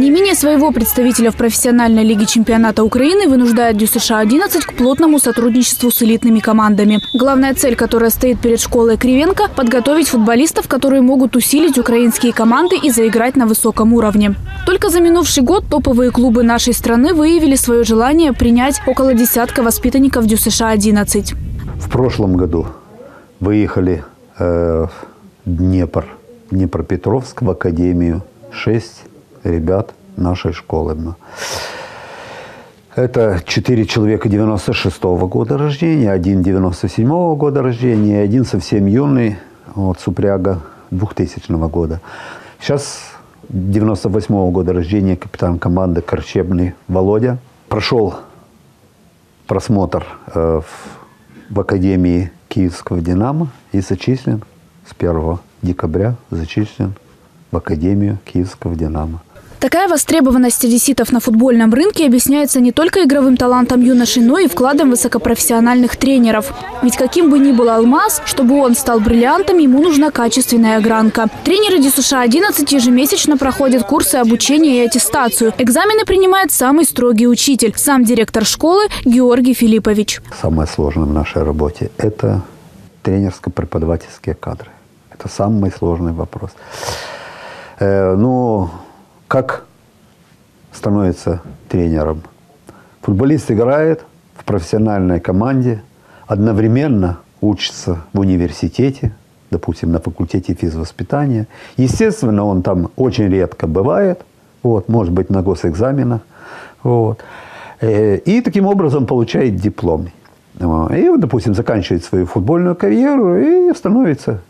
Не менее своего представителя в профессиональной лиге чемпионата Украины вынуждает ДЮСШ-11 к плотному сотрудничеству с элитными командами. Главная цель, которая стоит перед школой Кривенко – подготовить футболистов, которые могут усилить украинские команды и заиграть на высоком уровне. Только за минувший год топовые клубы нашей страны выявили свое желание принять около десятка воспитанников ДЮСШ-11. В прошлом году выехали э, в Днепр, Днепропетровск в академию. Шесть ребят нашей школы. Это четыре человека 96 -го года рождения, один 97 -го года рождения, один совсем юный, вот, Супряга 2000 года. Сейчас 98 -го года рождения капитан команды Корчебный Володя. Прошел просмотр э, в, в Академии Киевского «Динамо» и зачислен с 1 декабря зачислен в Академию Киевского «Динамо». Такая востребованность одесситов на футбольном рынке объясняется не только игровым талантом юноши, но и вкладом высокопрофессиональных тренеров. Ведь каким бы ни был алмаз, чтобы он стал бриллиантом, ему нужна качественная огранка. Тренеры ДЮСШ-11 ежемесячно проходят курсы обучения и аттестацию. Экзамены принимает самый строгий учитель, сам директор школы Георгий Филиппович. Самое сложное в нашей работе – это тренерско-преподавательские кадры. Это самый сложный вопрос. Э, ну, как становится тренером? Футболист играет в профессиональной команде, одновременно учится в университете, допустим, на факультете физвоспитания. Естественно, он там очень редко бывает, вот, может быть, на госэкзаменах. Вот. Э, и таким образом получает диплом. И, допустим, заканчивает свою футбольную карьеру и становится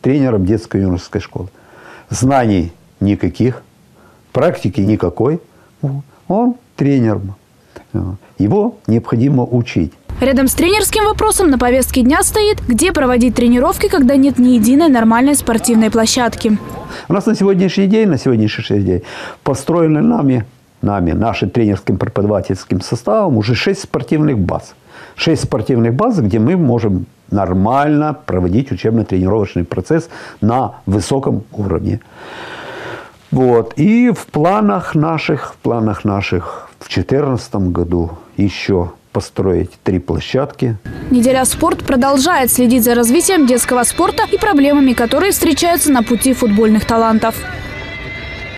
тренером детской юношеской школы. Знаний никаких, практики никакой. Он тренер. Его необходимо учить. Рядом с тренерским вопросом на повестке дня стоит, где проводить тренировки, когда нет ни единой нормальной спортивной площадки. У нас на сегодняшний день, на сегодняшний день построены нами, нами, нашим тренерским преподавательским составом уже шесть спортивных баз. Шесть спортивных баз, где мы можем нормально проводить учебно-тренировочный процесс на высоком уровне. Вот. И в планах наших, в планах наших в 2014 году еще построить три площадки. Неделя спорт продолжает следить за развитием детского спорта и проблемами, которые встречаются на пути футбольных талантов.